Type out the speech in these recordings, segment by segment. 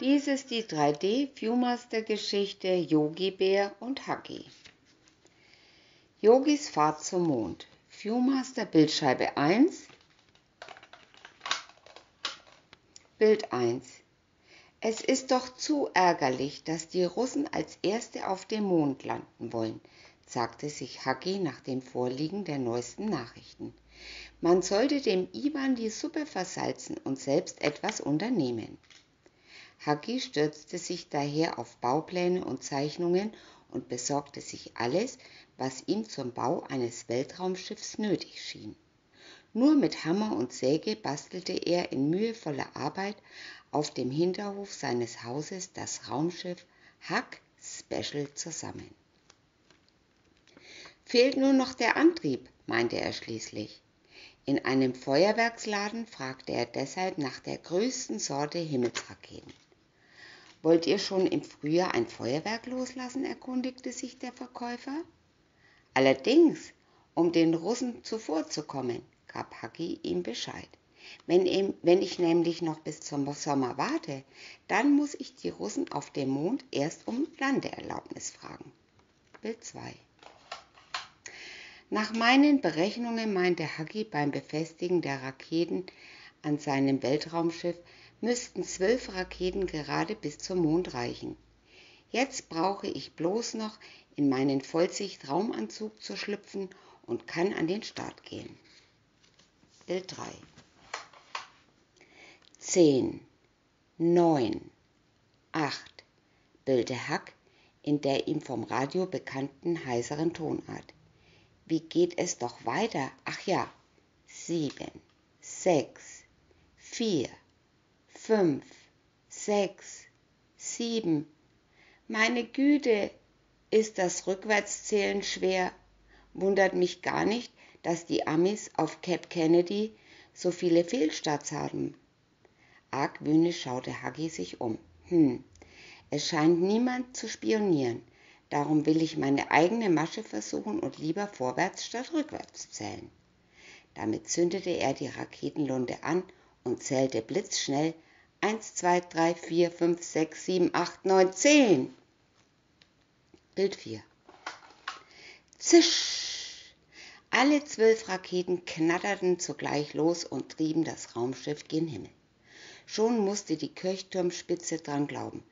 Dies ist die 3D Viewmaster Geschichte Yogi Bär und Huggy. Yogis Fahrt zum Mond. Viewmaster Bildscheibe 1. Bild 1. Es ist doch zu ärgerlich, dass die Russen als Erste auf dem Mond landen wollen, sagte sich Huggy nach dem Vorliegen der neuesten Nachrichten. Man sollte dem Iwan die Suppe versalzen und selbst etwas unternehmen. Huggy stürzte sich daher auf Baupläne und Zeichnungen und besorgte sich alles, was ihm zum Bau eines Weltraumschiffs nötig schien. Nur mit Hammer und Säge bastelte er in mühevoller Arbeit auf dem Hinterhof seines Hauses das Raumschiff Huck Special zusammen. Fehlt nur noch der Antrieb, meinte er schließlich. In einem Feuerwerksladen fragte er deshalb nach der größten Sorte Himmelsraketen. Wollt ihr schon im Frühjahr ein Feuerwerk loslassen? erkundigte sich der Verkäufer. Allerdings, um den Russen zuvorzukommen, gab Hacki ihm Bescheid. Wenn, ihm, wenn ich nämlich noch bis zum Sommer warte, dann muss ich die Russen auf dem Mond erst um Landeerlaubnis fragen. Bild 2 nach meinen Berechnungen meinte Huggy beim Befestigen der Raketen an seinem Weltraumschiff, müssten zwölf Raketen gerade bis zum Mond reichen. Jetzt brauche ich bloß noch in meinen Vollsicht-Raumanzug zu schlüpfen und kann an den Start gehen. Bild 3. 10, 9, 8, bilde Hack in der ihm vom Radio bekannten heiseren Tonart. Wie geht es doch weiter? Ach ja, sieben, sechs, vier, fünf, sechs, sieben. Meine Güte, ist das Rückwärtszählen schwer. Wundert mich gar nicht, dass die Amis auf Cap Kennedy so viele Fehlstarts haben. Argwöhnisch schaute Huggy sich um. Hm, es scheint niemand zu spionieren. Darum will ich meine eigene Masche versuchen und lieber vorwärts statt rückwärts zählen. Damit zündete er die Raketenlunde an und zählte blitzschnell 1, 2, 3, 4, 5, 6, 7, 8, 9, 10. Bild 4. Zisch! Alle zwölf Raketen knatterten zugleich los und trieben das Raumschiff gen Himmel. Schon musste die Kirchturmspitze dran glauben.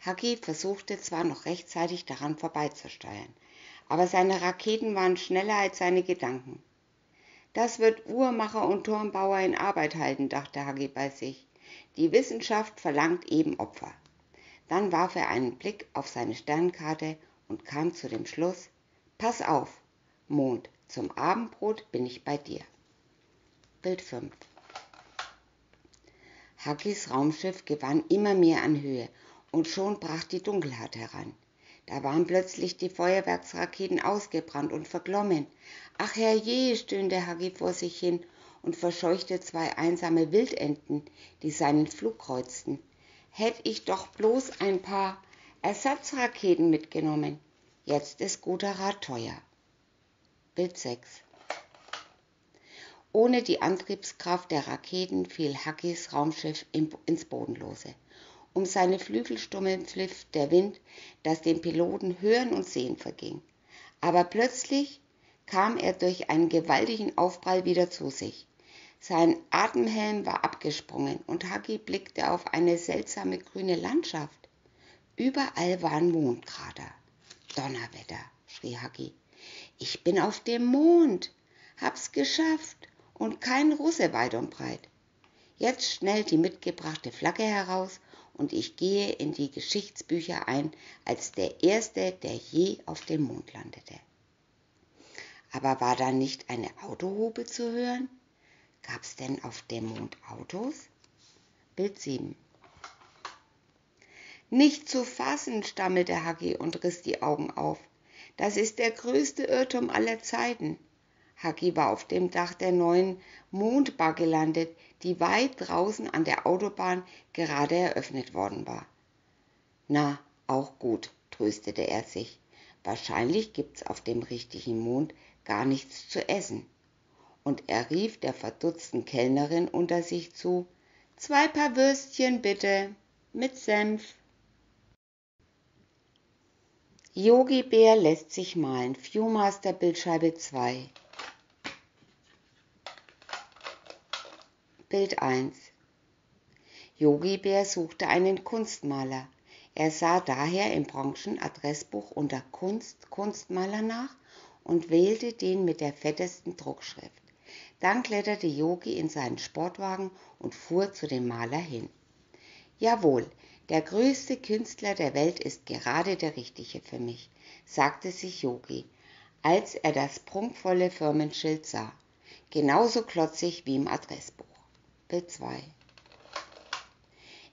Haki versuchte zwar noch rechtzeitig daran vorbeizusteuern, aber seine Raketen waren schneller als seine Gedanken. Das wird Uhrmacher und Turmbauer in Arbeit halten, dachte Hagi bei sich. Die Wissenschaft verlangt eben Opfer. Dann warf er einen Blick auf seine Sternkarte und kam zu dem Schluss, Pass auf, Mond, zum Abendbrot bin ich bei dir. Bild 5 Hackis Raumschiff gewann immer mehr an Höhe und schon brach die Dunkelheit heran. Da waren plötzlich die Feuerwerksraketen ausgebrannt und verglommen. Ach herrje, stöhnte Hagi vor sich hin und verscheuchte zwei einsame Wildenten, die seinen Flug kreuzten. Hätt ich doch bloß ein paar Ersatzraketen mitgenommen. Jetzt ist guter Rat teuer. Bild 6 Ohne die Antriebskraft der Raketen fiel Hackis Raumschiff ins Bodenlose. Um seine Flügelstummeln pfiff der Wind, dass dem Piloten Hören und Sehen verging. Aber plötzlich kam er durch einen gewaltigen Aufprall wieder zu sich. Sein Atemhelm war abgesprungen und Hagi blickte auf eine seltsame grüne Landschaft. Überall waren Mondkrater. Donnerwetter, schrie Hagi. Ich bin auf dem Mond, hab's geschafft und kein Russe weit und breit. Jetzt schnell die mitgebrachte Flagge heraus und ich gehe in die Geschichtsbücher ein als der Erste, der je auf dem Mond landete. Aber war da nicht eine Autohube zu hören? Gab's denn auf dem Mond Autos? Bild 7. Nicht zu fassen, stammelte Hagi und riss die Augen auf. Das ist der größte Irrtum aller Zeiten. Haki war auf dem Dach der neuen Mondbar gelandet, die weit draußen an der Autobahn gerade eröffnet worden war. Na, auch gut, tröstete er sich. Wahrscheinlich gibt's auf dem richtigen Mond gar nichts zu essen. Und er rief der verdutzten Kellnerin unter sich zu, zwei Paar Würstchen bitte. mit Senf. Yogi Bär lässt sich malen. Viewmaster Bildscheibe 2. Bild 1. Yogi Bär suchte einen Kunstmaler. Er sah daher im Branchenadressbuch unter Kunst Kunstmaler nach und wählte den mit der fettesten Druckschrift. Dann kletterte Yogi in seinen Sportwagen und fuhr zu dem Maler hin. Jawohl, der größte Künstler der Welt ist gerade der richtige für mich, sagte sich Yogi, als er das prunkvolle Firmenschild sah, genauso klotzig wie im Adressbuch. Bild 2.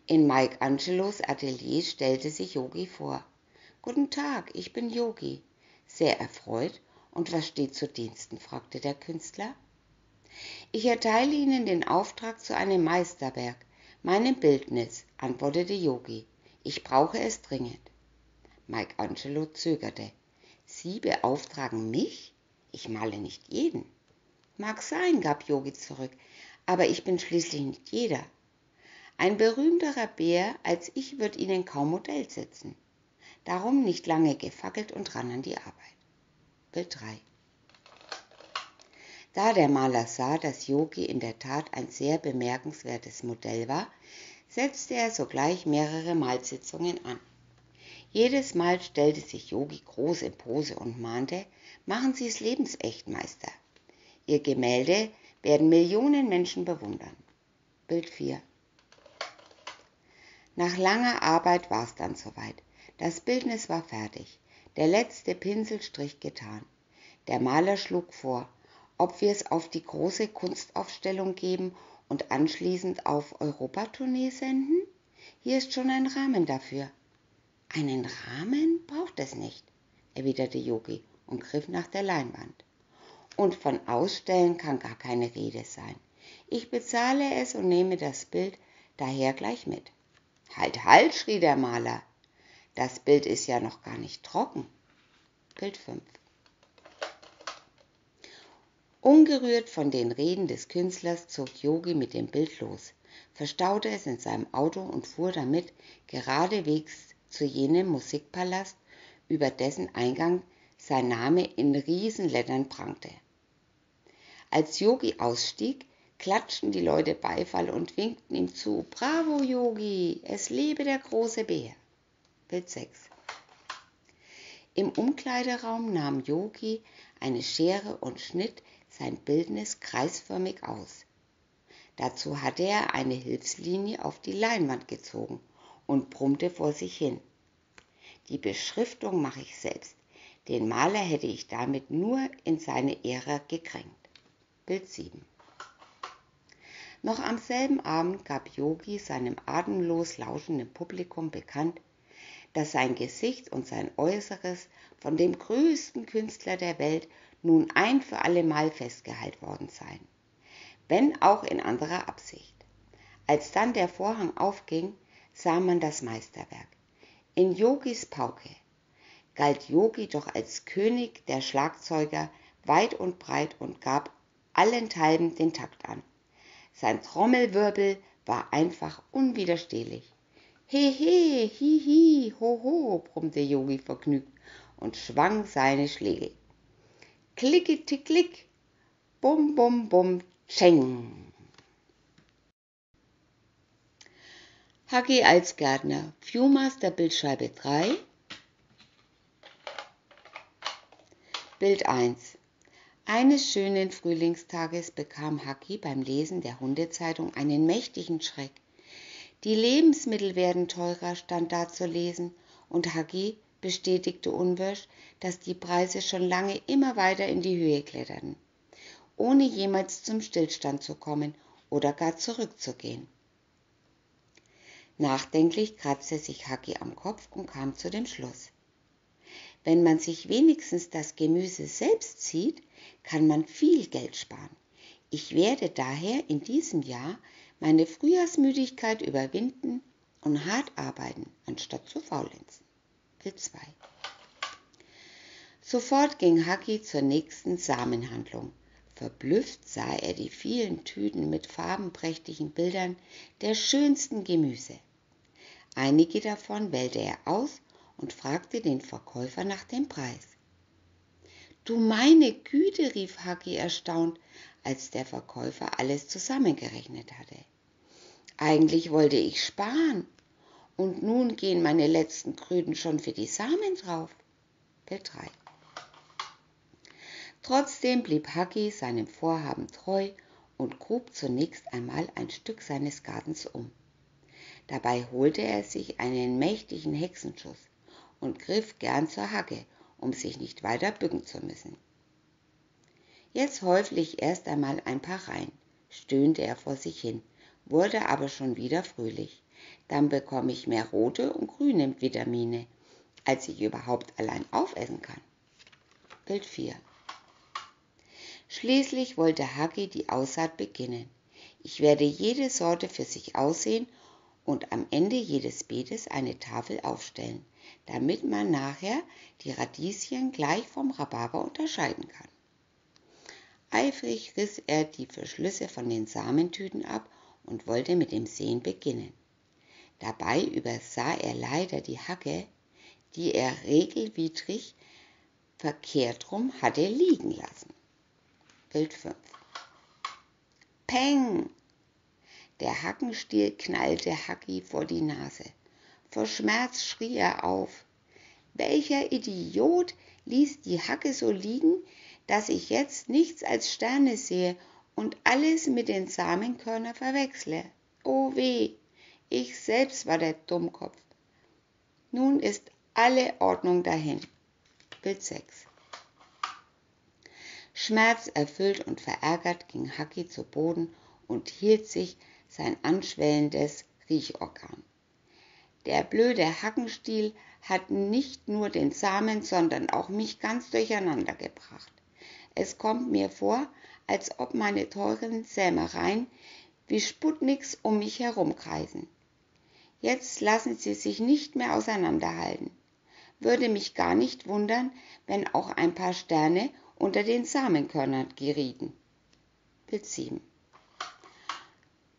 In Mike Angelos Atelier stellte sich Yogi vor. Guten Tag, ich bin Yogi. Sehr erfreut. Und was steht zu Diensten? fragte der Künstler. Ich erteile Ihnen den Auftrag zu einem Meisterwerk, meinem Bildnis, antwortete Yogi. Ich brauche es dringend. Mike Angelo zögerte. Sie beauftragen mich? Ich male nicht jeden. Mag sein, gab Yogi zurück, aber ich bin schließlich nicht jeder. Ein berühmterer Bär als ich wird Ihnen kaum Modell setzen. Darum nicht lange gefackelt und ran an die Arbeit. Bild 3. Da der Maler sah, dass Yogi in der Tat ein sehr bemerkenswertes Modell war, setzte er sogleich mehrere Malsitzungen an. Jedes Mal stellte sich Yogi groß in Pose und mahnte, machen Sie es lebensecht, Meister. Ihr Gemälde werden Millionen Menschen bewundern. Bild 4. Nach langer Arbeit war es dann soweit. Das Bildnis war fertig, der letzte Pinselstrich getan. Der Maler schlug vor, ob wir es auf die große Kunstaufstellung geben und anschließend auf Europatournee senden? Hier ist schon ein Rahmen dafür. Einen Rahmen braucht es nicht, erwiderte Yogi und griff nach der Leinwand. Und von Ausstellen kann gar keine Rede sein. Ich bezahle es und nehme das Bild daher gleich mit. Halt, halt, schrie der Maler. Das Bild ist ja noch gar nicht trocken. Bild 5. Ungerührt von den Reden des Künstlers zog Yogi mit dem Bild los, verstaute es in seinem Auto und fuhr damit geradewegs zu jenem Musikpalast, über dessen Eingang sein Name in Riesenlettern prangte. Als Yogi ausstieg, klatschten die Leute Beifall und winkten ihm zu. Bravo, Yogi, es lebe der große Bär. Bild 6. Im Umkleideraum nahm Yogi eine Schere und schnitt sein Bildnis kreisförmig aus. Dazu hatte er eine Hilfslinie auf die Leinwand gezogen und brummte vor sich hin. Die Beschriftung mache ich selbst. Den Maler hätte ich damit nur in seine Ehre gekränkt. Bild 7. Noch am selben Abend gab Yogi seinem atemlos lauschenden Publikum bekannt, dass sein Gesicht und sein Äußeres von dem größten Künstler der Welt nun ein für allemal festgehalten worden seien, wenn auch in anderer Absicht. Als dann der Vorhang aufging, sah man das Meisterwerk. In Yogis Pauke galt Yogi doch als König der Schlagzeuger weit und breit und gab allenthalben den Takt an. Sein Trommelwirbel war einfach unwiderstehlich. He he, hi hi, ho ho, brummte Yogi vergnügt und schwang seine Schläge. Klickety klick, bum bum bum, tscheng. Hagi als Gärtner, Viewmaster Bildscheibe 3, Bild 1. Eines schönen Frühlingstages bekam Haki beim Lesen der Hundezeitung einen mächtigen Schreck. Die Lebensmittel werden teurer, stand da zu lesen, und Haki bestätigte unwirsch, dass die Preise schon lange immer weiter in die Höhe kletterten, ohne jemals zum Stillstand zu kommen oder gar zurückzugehen. Nachdenklich kratzte sich Haki am Kopf und kam zu dem Schluss. Wenn man sich wenigstens das Gemüse selbst zieht, kann man viel Geld sparen. Ich werde daher in diesem Jahr meine Frühjahrsmüdigkeit überwinden und hart arbeiten, anstatt zu faulenzen. Bild 2. Sofort ging Haki zur nächsten Samenhandlung. Verblüfft sah er die vielen Tüten mit farbenprächtigen Bildern der schönsten Gemüse. Einige davon wählte er aus und fragte den Verkäufer nach dem Preis. Du meine Güte, rief Haki erstaunt, als der Verkäufer alles zusammengerechnet hatte. Eigentlich wollte ich sparen, und nun gehen meine letzten Kröten schon für die Samen drauf. 3. Trotzdem blieb Haki seinem Vorhaben treu und grub zunächst einmal ein Stück seines Gartens um. Dabei holte er sich einen mächtigen Hexenschuss und griff gern zur Hacke, um sich nicht weiter bücken zu müssen. Jetzt häufte ich erst einmal ein paar rein, stöhnte er vor sich hin, wurde aber schon wieder fröhlich. Dann bekomme ich mehr rote und grüne Vitamine, als ich überhaupt allein aufessen kann. Bild 4. Schließlich wollte Hagi die Aussaat beginnen. Ich werde jede Sorte für sich aussehen und am Ende jedes Beetes eine Tafel aufstellen, damit man nachher die Radieschen gleich vom Rhabarber unterscheiden kann. Eifrig riss er die Verschlüsse von den Samentüten ab und wollte mit dem Sehen beginnen. Dabei übersah er leider die Hacke, die er regelwidrig verkehrt rum hatte liegen lassen. Bild 5. Peng! Der Hackenstiel knallte Hacki vor die Nase. Vor Schmerz schrie er auf. Welcher Idiot ließ die Hacke so liegen, dass ich jetzt nichts als Sterne sehe und alles mit den Samenkörner verwechsle. Oh weh, ich selbst war der Dummkopf. Nun ist alle Ordnung dahin. Bild 6. Schmerzerfüllt und verärgert ging Haki zu Boden und hielt sich sein anschwellendes Riechorgan. Der blöde Hackenstiel hat nicht nur den Samen, sondern auch mich ganz durcheinander gebracht. Es kommt mir vor, als ob meine teuren Sämereien wie Sputniks um mich herumkreisen. Jetzt lassen sie sich nicht mehr auseinanderhalten. Würde mich gar nicht wundern, wenn auch ein paar Sterne unter den Samenkörnern gerieten. 7.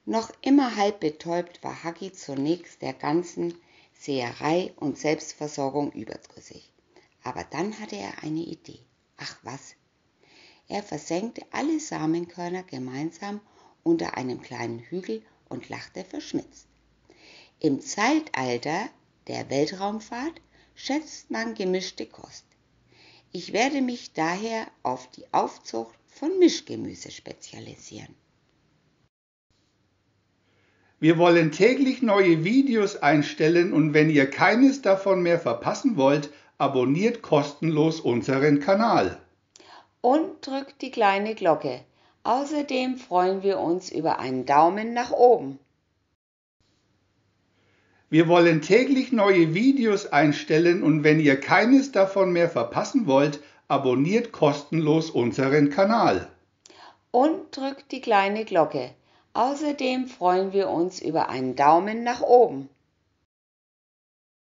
Noch immer halb betäubt war Hagi zunächst der ganzen Seherei und Selbstversorgung überdrüssig. Aber dann hatte er eine Idee. Ach was! Er versenkte alle Samenkörner gemeinsam unter einem kleinen Hügel und lachte verschmitzt. Im Zeitalter der Weltraumfahrt schätzt man gemischte Kost. Ich werde mich daher auf die Aufzucht von Mischgemüse spezialisieren. Wir wollen täglich neue Videos einstellen und wenn ihr keines davon mehr verpassen wollt, abonniert kostenlos unseren Kanal. Und drückt die kleine Glocke. Außerdem freuen wir uns über einen Daumen nach oben. Wir wollen täglich neue Videos einstellen und wenn ihr keines davon mehr verpassen wollt, abonniert kostenlos unseren Kanal. Und drückt die kleine Glocke. Außerdem freuen wir uns über einen Daumen nach oben.